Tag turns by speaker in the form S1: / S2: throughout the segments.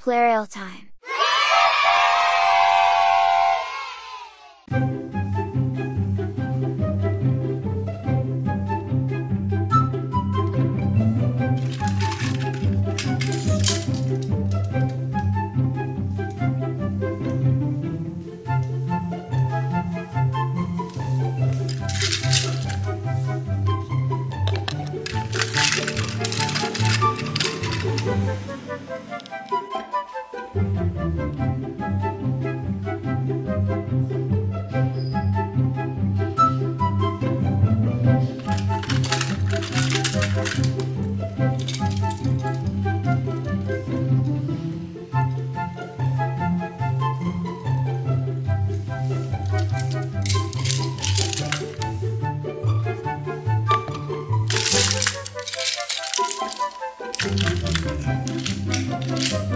S1: Plurial time.
S2: Thank you.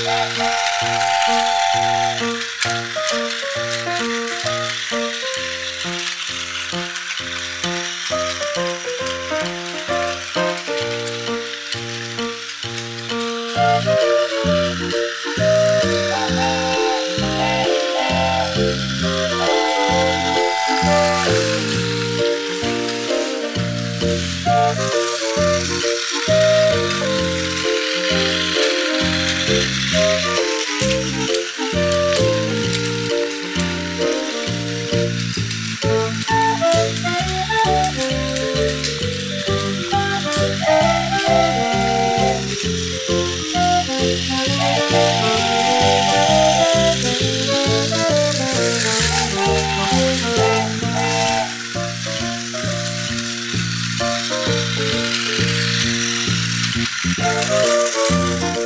S2: Música Música